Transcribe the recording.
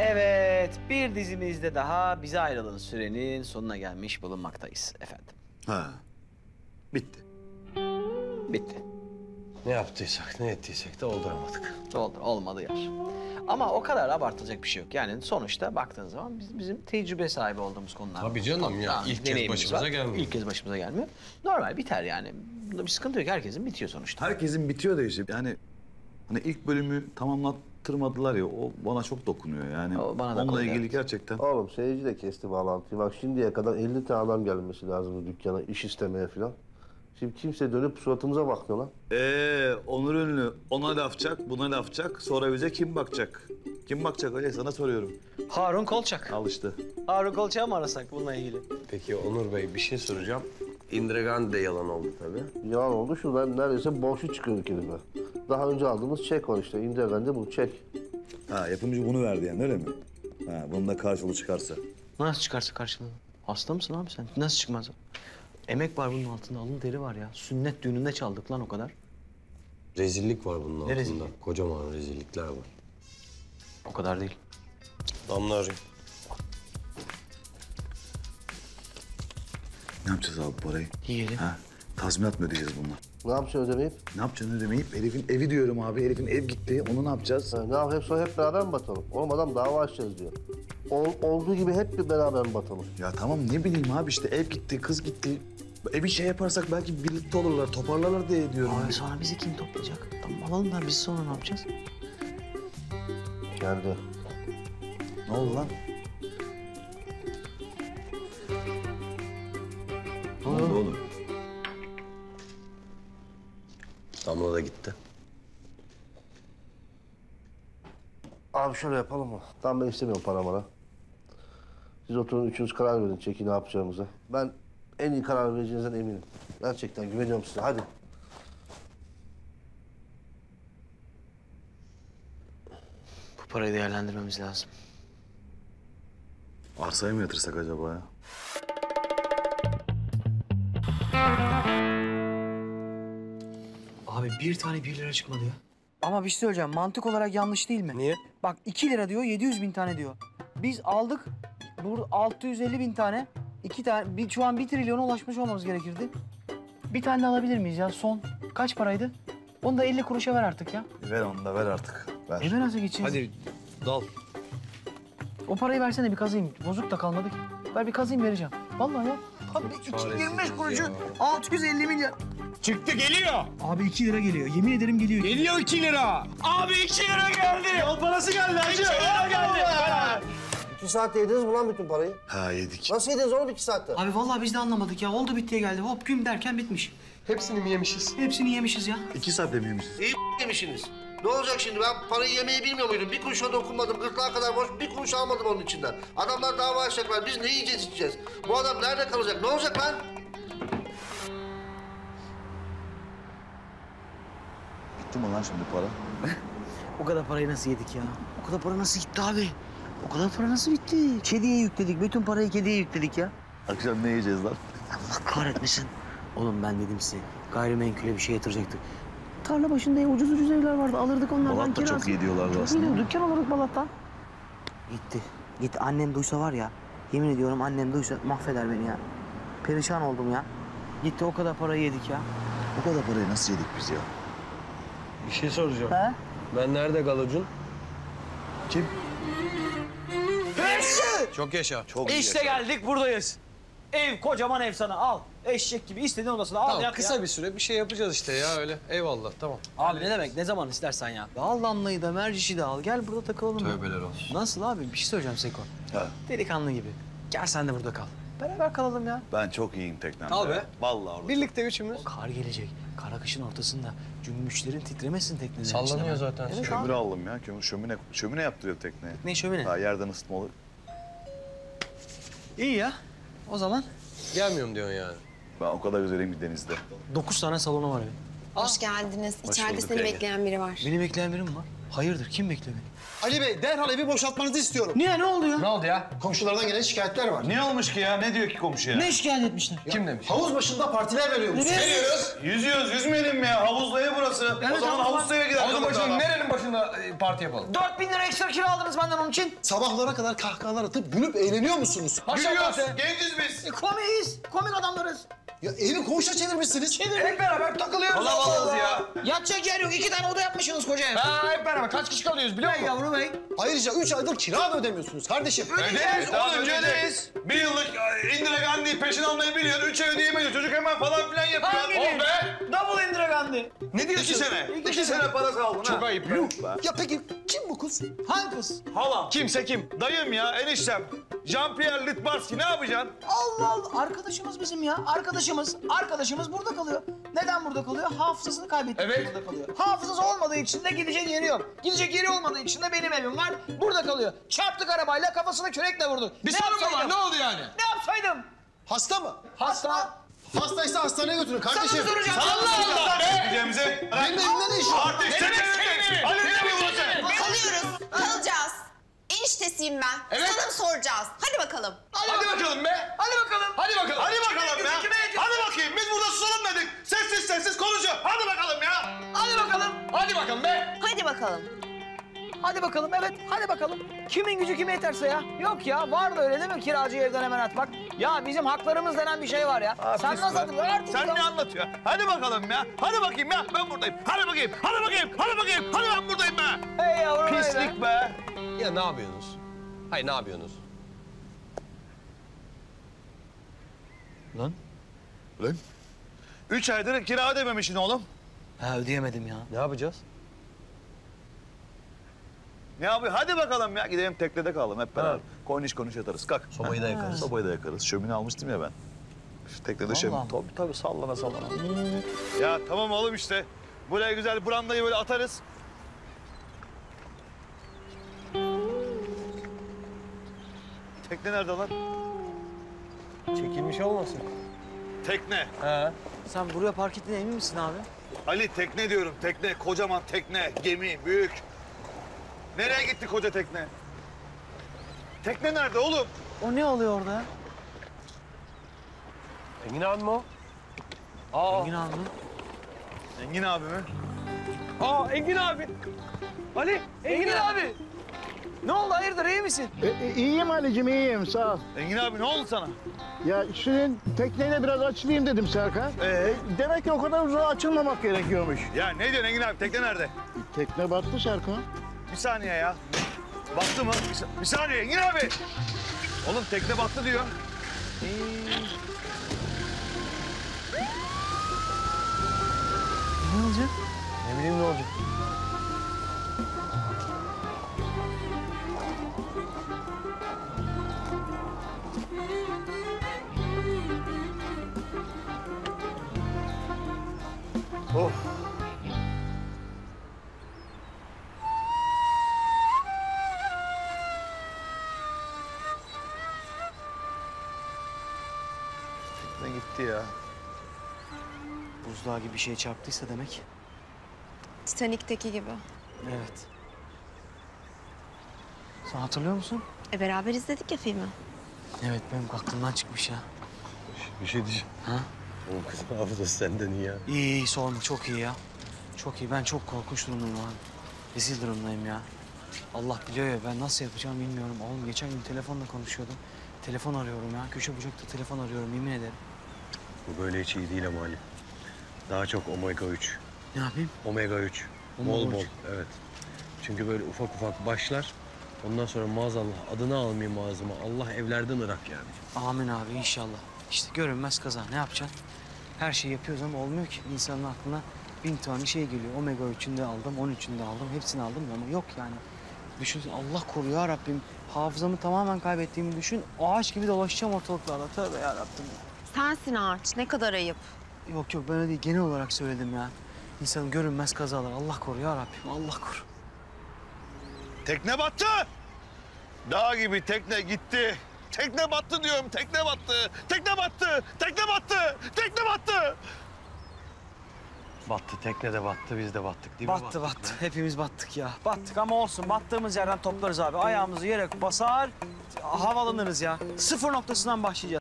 Evet, bir dizimizde daha bize ayrılan sürenin sonuna gelmiş bulunmaktayız efendim. Ha. Bitti. Bitti. Ne yaptıysak, ne ettiysek de olduramadık. Oldu, olmadı yer. Ama o kadar abartılacak bir şey yok. Yani sonuçta baktığın zaman biz, bizim tecrübe sahibi olduğumuz konular. Tabii canım ya, ilk kez başımıza var. gelmiyor. İlk kez başımıza gelmiyor. Normal biter yani. Bunda bir sıkıntı yok. Herkesin bitiyor sonuçta. Herkesin bitiyor da işte. Yani hani ilk bölümü tamamlattırmadılar ya. O bana çok dokunuyor yani. O bana da Onunla ilgili gerçekten. Oğlum seyirci de kesti bağlantıyı. Bak şimdiye kadar 50 tane adam gelmesi lazım bu dükkana iş istemeye falan. Şimdi kimse dönüp suratımıza bakmıyor lan. Ee, Onur Ünlü ona lafçak, buna lafçak. Sonra bize kim bakacak? Kim bakacak öyle sana soruyorum. Harun Kolçak. Al işte. Harun Kolçak'ı mı arasak bununla ilgili? Peki Onur Bey bir şey soracağım. Indira Gandhi de yalan oldu tabii. Yalan oldu şuradan neredeyse borçlu çıkıyor ülkemize. Daha önce aldığımız çek var işte. Indira Gandhi bu çek. Ha yapımcı bunu verdi yani öyle mi? Ha bunun da karşılığı çıkarsa. Nasıl çıkarsa karşılığını? Hasta mısın abi sen? Nasıl çıkmaz? Emek var bunun altında, alın teri var ya. Sünnet düğününde çaldık lan o kadar. Rezillik var bunun altında. rezilliği? Kocaman rezillikler var. O kadar değil. Damla arayayım. Ne yapacağız abi parayı? Yiyelim. Ha tazminat mı ödeyeceğiz bunlar? Ne yapacağız ödemeyip? Ne yapacaksın ödemeyip? Herifin evi diyorum abi. Herifin ev gitti. Onu ne yapacağız? Ha, ne yapıp sonra hep beraber mi batalım? Oğlum adam dava açacağız diyor. Ol, olduğu gibi hep bir beraber mi batalım? Ya tamam ne bileyim abi işte ev gitti, kız gitti. Evi şey yaparsak belki birlikte olurlar, toparlarlar diye diyorum. Abi sonra bizi kim toplayacak? Tamam alalım da biz sonra ne yapacağız? Geldi. Ne oldu lan? Ne oldu oğlum? Damla da gitti. Abi şöyle yapalım mı? Tamam ben istemiyorum para mara. Siz oturun üçünüz karar verin çeki ne yapacağımıza. Ben en iyi karar vereceğinizden eminim. Gerçekten güveniyorum size. Hadi. Bu parayı değerlendirmemiz lazım. Arsaya mı yatırsak acaba ya? Bir tane bir lira çıkmadı ya. Ama bir şey söyleyeceğim. Mantık olarak yanlış değil mi? Niye? Bak 2 lira diyor, 700 bin tane diyor. Biz aldık burada 650 bin tane. iki tane, bir, şu an bir trilyona ulaşmış olmamız gerekirdi. Bir tane de alabilir miyiz ya son? Kaç paraydı? Onu da 50 kuruşa ver artık ya. Ver onu da ver artık. Ver. Eve nasıl geçeceğiz? Hadi dal. O parayı versene bir kazayım. Bozuk da kalmadı ki. Ver bir kazayım vereceğim. Vallahi ya. Abi iki, çaresiziz 25 kuruşu ya. 650 milyar. Çıktı geliyor. Abi 2 lira geliyor. Yemin ederim geliyor. Geliyor 2 lira. Abi 2 lira geldi. Yol parası geldi hacı. 2 lira geldi. İki saatte yediniz mi lan bütün parayı? Ha yedik. Nasıl yediniz oğlum iki saatte? Abi vallahi biz de anlamadık ya. Oldu bittiye geldi. Hop güm derken bitmiş. Hepsini mi yemişiz? Hepsini yemişiz ya. İki saatte mi yemişiz? İyi yemişsiniz. Ne olacak şimdi? Ben parayı yemeyi bilmiyor muydum? Bir kuruşa dokunmadım. Gırtlağa kadar boş. Bir kuruş almadım onun içinden. Adamlar dava açacaklar. Biz ne yiyeceğiz içeceğiz? Bu adam nerede kalacak? Ne olacak lan? Bitti mi lan şimdi para? O kadar parayı nasıl yedik ya? O kadar para nasıl gitti abi? O kadar para nasıl bitti? Kediye yükledik. Bütün parayı kediye yükledik ya. Akşam ne yiyeceğiz lan? Allah kahretmesin. Oğlum ben dedim size gayrimenkule bir şey yatıracaktık. Tarla başında ucuz ucuz evler vardı. Alırdık onlardan Balat da çok iyi diyorlardı Çok aslında. diyor. Dükkan alırdık Balat'tan. Gitti. Gitti. Annem duysa var ya. Yemin ediyorum annem duysa mahveder beni ya. Perişan oldum ya. Gitti o kadar parayı yedik ya. O kadar parayı nasıl yedik biz ya? Bir şey soracağım. He? Ben nerede Galacun? Kim? Çok yaşa. Çok İşte geldik buradayız. Ev kocaman ev sana al. Eşek gibi istediğin odasına al Tamam yat kısa ya. bir süre bir şey yapacağız işte ya öyle. Eyvallah tamam. Abi ne demek ne zaman istersen ya. Al Damla'yı da Merciş'i de al. Gel burada takılalım. ya. Tövbeler olsun. Nasıl abi? Bir şey söyleyeceğim Seko. Ha. Delikanlı gibi. Gel sen de burada kal. Beraber kalalım ya. Ben çok iyiyim teknemde. Al be. Vallahi orada. Birlikte üçümüz. Kar gelecek. Kara kışın ortasında cümbüşlerin titremesin teknenin Sallanıyor içinde. zaten. Evet Kömür aldım ya. Kömür, şömine, şömine yaptırıyor tekneye. Ne şömine? Ha yerden ısıtmalı. İyi ya. O zaman Gelmiyorum diyorsun yani. Ben o kadar güzelim ki denizde. dokuz tane salonu var evin. Hoş geldiniz. Hoş İçeride bulduk seni bekleyen biri var. Beni bekleyen biri mi var? Hayırdır kim bekliyor beni? Ali Bey derhal evi boşaltmanızı istiyorum. Niye ne oldu ya? Ne oldu ya? Komşulardan gelen şikayetler var. Ne olmuş ki ya? Ne diyor ki komşuya? Ne şikayet etmişler? Kim demiş? Havuz başında partiler veriyormuş. Veriyoruz. Yüzüyoruz, yüzmeyelim mi ya? Havuzlu ev burası. Evet, o zaman havuz havuzlu eve gider. Havuzun başında nerenin başında e, parti yapalım? 4000 lira ekstra kira aldınız benden onun için. Sabahlara kadar kahkahalar atıp gülüp eğleniyor musunuz? Gülüyoruz, genciz biz. E, komiyiz. Komik adamlarız. Ya evi koğuşa çevirmişsiniz. Hep beraber takılıyoruz. Kalabalığız ya. Yatacak yer yok. İki tane oda yapmışsınız koca ev. Ha hep beraber kaç kişi kalıyoruz biliyor musun? yavru bey. Ayrıca üç aydır kira da ödemiyorsunuz kardeşim. Öderiz, daha önce öderiz. Bir yıllık e, Indira Gandhi peşin almayı biliyor, üç ay ödeyemedi. Çocuk hemen falan filan yapıyor. Hangi Oh be! Double Indira Gandhi. Ne diyorsun? İki sene. İki, sene parası aldın Çok ha. ayıp ya. Ya peki kim bu kız? Hangi kız? Halam. Kimse kim? Dayım ya, eniştem. Jean-Pierre Litbarski ne yapacaksın? Allah Allah. Arkadaşımız bizim ya. Arkadaşımız. Arkadaşımız burada kalıyor. Neden burada kalıyor? Hafızasını kaybettiği için Evet. burada kalıyor. Hafızası olmadığı için de gidecek yeri yok. Gidecek yeri olmadığı için de benim evim var. Burada kalıyor. Çarptık arabayla kafasına kürekle vurduk. Bir ne sorun mu var? Ne oldu yani? Ne yapsaydım? Hasta mı? Hasta. Hastaysa hastaneye götürün Sana kardeşim. mı soracağım? Allah Allah be! Gideceğimize. Benim evimde ne iş var? Artist çek elini. Hadi ne? Kalıyoruz, kalacağız. Eniştesiyim ben. Evet. Soracağız? Hadi bakalım. Hadi bakalım be. Hadi bakalım. Hadi bakalım. Hadi bakalım ya. Kime yetiyor? Hadi bakayım. Biz burada susalım dedik. Sessiz sessiz konuşun. Hadi bakalım ya. Hadi bakalım. Hadi bakalım be. Hadi bakalım. Hadi bakalım evet hadi bakalım. Kimin gücü kime yeterse ya. Yok ya var da öyle değil mi kiracı evden hemen atmak. Ya bizim haklarımız denen bir şey var ya. Sen nasıl? Artık Sen ya. ne anlatıyorsun? Hadi bakalım ya. Hadi bakayım ya. Ben buradayım. Hadi bakayım. Hadi bakayım. Hadi bakayım. Hadi ben buradayım be. Hey yavrum hey be. Pislik be. Ya ne yapıyorsunuz? Hayır ne yapıyorsunuz? Lan? Lan. Üç aydır kira ödememişsin oğlum. Ha ödeyemedim ya. Ne yapacağız? Ne yapıyor? Hadi bakalım ya. Gidelim teknede kalalım hep beraber. Koyniş konuş yatarız. Kalk. Sobayı da yakarız. Sobayı da yakarız. Şömine almıştım ya ben. Şu teknede. Vallahi. Tabii tabii sallana sallana. ya tamam oğlum işte. Buraya güzel brandayı böyle atarız. Tekne nerede lan? Çekilmiş olmasın? Tekne. He. Sen buraya park ettiğine emin misin abi? Ali tekne diyorum tekne. Kocaman tekne. Gemi büyük. Nereye gitti koca tekne? Tekne nerede oğlum? O ne oluyor orada? Engin abi mi o? Aa, Engin abi mi? Engin abi mi? aa Engin abi. Ali, Engin abi. Ne oldu hayırdır iyi misin? E, e, iyiyim Ali'cim iyiyim sağ ol. Engin abi ne oldu sana? Ya senin tekneyle biraz açılayım dedim Serkan. Ee? Demek ki o kadar uzağa açılmamak gerekiyormuş. Ya ne diyorsun Engin abi? Tekne nerede? Tekne battı Serkan. Bir saniye ya. Battı mı? Bir, bir saniye Engin abi. Oğlum tekne battı diyor. Ne olacak? Ne bileyim ne olacak? Of. Ne gitti ya? Buzdağı gibi bir şey çarptıysa demek. Titanik'teki gibi. Evet. Sen hatırlıyor musun? E beraber izledik ya filmi. Evet benim aklımdan çıkmış ya. Bir şey diyeceğim. Ha? Oğlum kızın hafızası senden iyi ya. İyi iyi sorma çok iyi ya. Çok iyi ben çok korkunç durumdayım abi. Rezil durumdayım ya. Allah biliyor ya ben nasıl yapacağım bilmiyorum. Oğlum geçen gün telefonla konuşuyordum. Telefon arıyorum ya. Köşe bucakta telefon arıyorum yemin ederim. Bu böyle hiç iyi değil ama Ali. Daha çok omega 3. Ne yapayım? Omega 3. Omega Bol üç. bol. Evet. Çünkü böyle ufak ufak başlar. Ondan sonra maazallah adını almayayım ağzıma. Allah evlerden ırak yani. Amin abi inşallah. İşte görünmez kaza ne yapacaksın? Her şeyi yapıyoruz ama olmuyor ki. İnsanın aklına bin tane şey geliyor. Omega 3'ünü de aldım, 13'ünü de aldım. Hepsini aldım ama yok yani. Düşün Allah koruyor ya Rabbim. Hafızamı tamamen kaybettiğimi düşün. Ağaç gibi dolaşacağım ortalıklarda. Tövbe ya Rabbim. Sensin ağaç. Ne kadar ayıp. Yok yok ben öyle değil. Genel olarak söyledim ya. İnsanın görünmez kazalar. Allah koruyor ya Rabbim. Allah koru. Tekne battı. Dağ gibi tekne gitti. Tekne battı diyorum. Tekne battı. Tekne battı. Tekne battı. Tekne battı. Battı, tekne de battı, biz de battık değil mi? Battı battı. Hepimiz battık ya. Battık ama olsun. Battığımız yerden toplarız abi. Ayağımızı yere basar, havalanırız ya. Sıfır noktasından başlayacağız.